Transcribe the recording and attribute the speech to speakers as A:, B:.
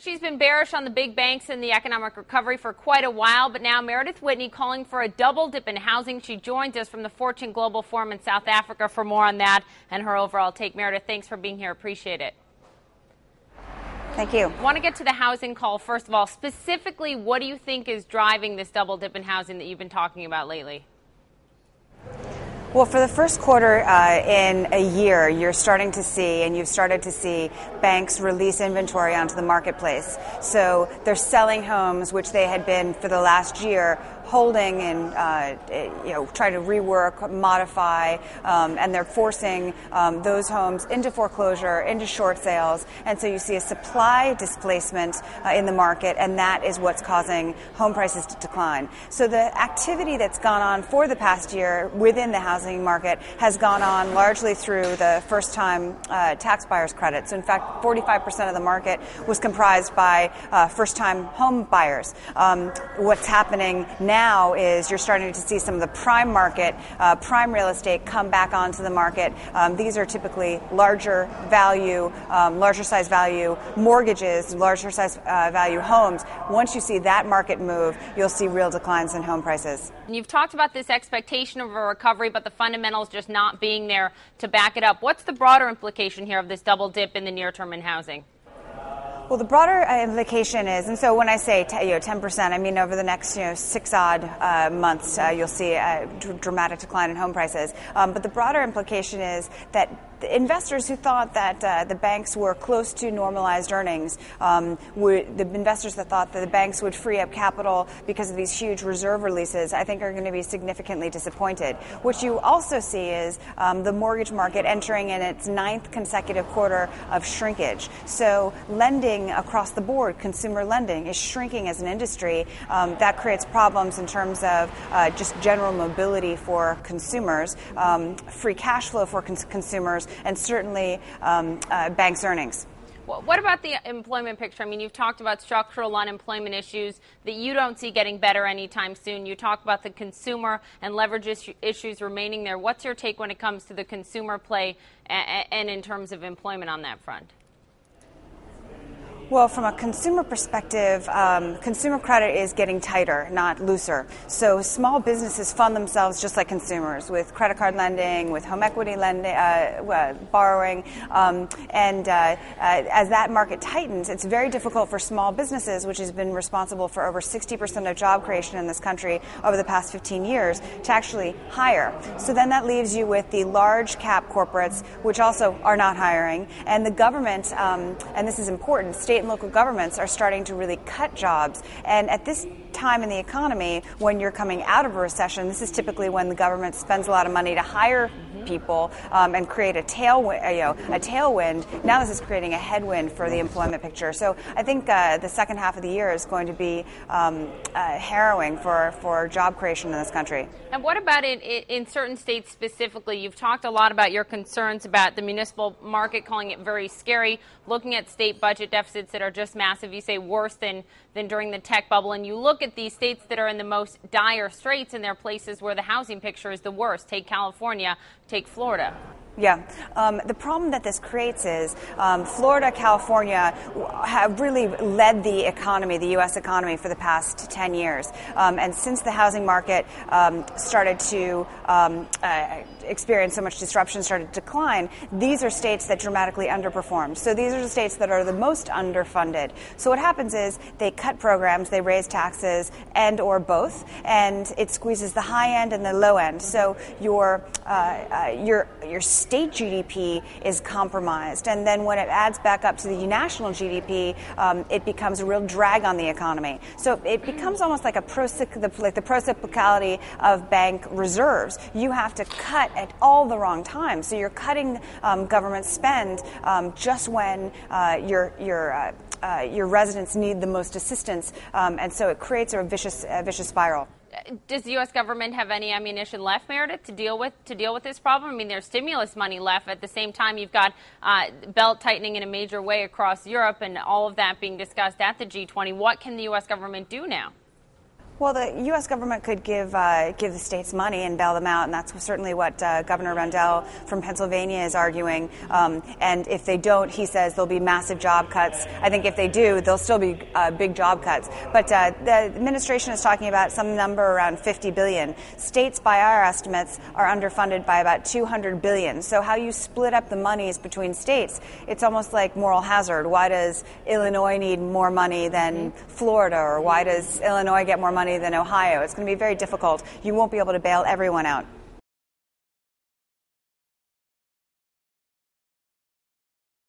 A: She's been bearish on the big banks and the economic recovery for quite a while, but now Meredith Whitney calling for a double dip in housing. She joins us from the Fortune Global Forum in South Africa for more on that and her overall take. Meredith, thanks for being here. Appreciate it.
B: Thank you.
A: I want to get to the housing call first of all. Specifically, what do you think is driving this double dip in housing that you've been talking about lately?
B: Well, for the first quarter uh, in a year, you're starting to see, and you've started to see, banks release inventory onto the marketplace. So they're selling homes, which they had been for the last year holding and uh, you know try to rework, modify, um, and they're forcing um, those homes into foreclosure, into short sales, and so you see a supply displacement uh, in the market, and that is what's causing home prices to decline. So the activity that's gone on for the past year within the housing market has gone on largely through the first-time uh, tax buyers credits. So in fact, 45% of the market was comprised by uh, first-time home buyers. Um, what's happening now? is you're starting to see some of the prime market, uh, prime real estate come back onto the market. Um, these are typically larger value, um, larger size value mortgages, larger size uh, value homes. Once you see that market move, you'll see real declines in home prices.
A: You've talked about this expectation of a recovery, but the fundamentals just not being there to back it up. What's the broader implication here of this double dip in the near term in housing?
B: Well, the broader uh, implication is, and so when I say you know 10%, I mean over the next you know six odd uh, months, uh, you'll see a dramatic decline in home prices. Um, but the broader implication is that the investors who thought that uh, the banks were close to normalized earnings, um, would, the investors that thought that the banks would free up capital because of these huge reserve releases, I think are going to be significantly disappointed. What you also see is um, the mortgage market entering in its ninth consecutive quarter of shrinkage. So lending across the board, consumer lending, is shrinking as an industry. Um, that creates problems in terms of uh, just general mobility for consumers, um, free cash flow for cons- consumers and certainly um, uh, banks' earnings.
A: What about the employment picture? I mean, you've talked about structural unemployment issues that you don't see getting better anytime soon. You talk about the consumer and leverage issues remaining there. What's your take when it comes to the consumer play and in terms of employment on that front?
B: Well, from a consumer perspective, um, consumer credit is getting tighter, not looser. So small businesses fund themselves just like consumers with credit card lending, with home equity lending, uh, borrowing, um, and uh, uh, as that market tightens, it's very difficult for small businesses, which has been responsible for over 60% of job creation in this country over the past 15 years, to actually hire. So then that leaves you with the large cap corporates, which also are not hiring, and the government, um, and this is important, state state and local governments are starting to really cut jobs. And at this time in the economy, when you're coming out of a recession, this is typically when the government spends a lot of money to hire people um, and create a tailwind. Uh, you know, a tailwind. Now this is creating a headwind for the employment picture. So I think uh, the second half of the year is going to be um, uh, harrowing for for job creation in this country.
A: And what about in, in certain states specifically? You've talked a lot about your concerns about the municipal market, calling it very scary, looking at state budget deficits that are just massive. You say worse than, than during the tech bubble. And you look at these states that are in the most dire straits, and they're places where the housing picture is the worst. Take California, take Florida.
B: Yeah. Um, the problem that this creates is um, Florida, California have really led the economy, the U.S. economy, for the past 10 years. Um, and since the housing market um, started to um, uh, experience so much disruption, started to decline, these are states that dramatically underperformed. So these are the states that are the most underfunded. So what happens is they cut programs, they raise taxes, and or both, and it squeezes the high end and the low end. So your uh, uh, your your state GDP is compromised. And then when it adds back up to the national GDP, um, it becomes a real drag on the economy. So it becomes almost like a the, like the procyclicality of bank reserves. You have to cut at all the wrong times. So you're cutting um, government spend um, just when uh, your your uh, uh, your residents need the most assistance, um, and so it creates a vicious, vicious spiral
A: does the U.S. government have any ammunition left, Meredith, to deal with to deal with this problem? I mean, there's stimulus money left. At the same time, you've got uh, belt tightening in a major way across Europe, and all of that being discussed at the G20. What can the U.S. government do now?
B: Well, the U.S. government could give uh, give the states money and bail them out, and that's certainly what uh, Governor Rendell from Pennsylvania is arguing. Um, and if they don't, he says there'll be massive job cuts. I think if they do, there'll still be uh, big job cuts. But uh, the administration is talking about some number around 50 billion. States, by our estimates, are underfunded by about 200 billion. So how you split up the monies between states, it's almost like moral hazard. Why does Illinois need more money than mm-hmm. Florida, or why does Illinois get more money? Money than Ohio. It's going to be very difficult. You won't be able to bail everyone out.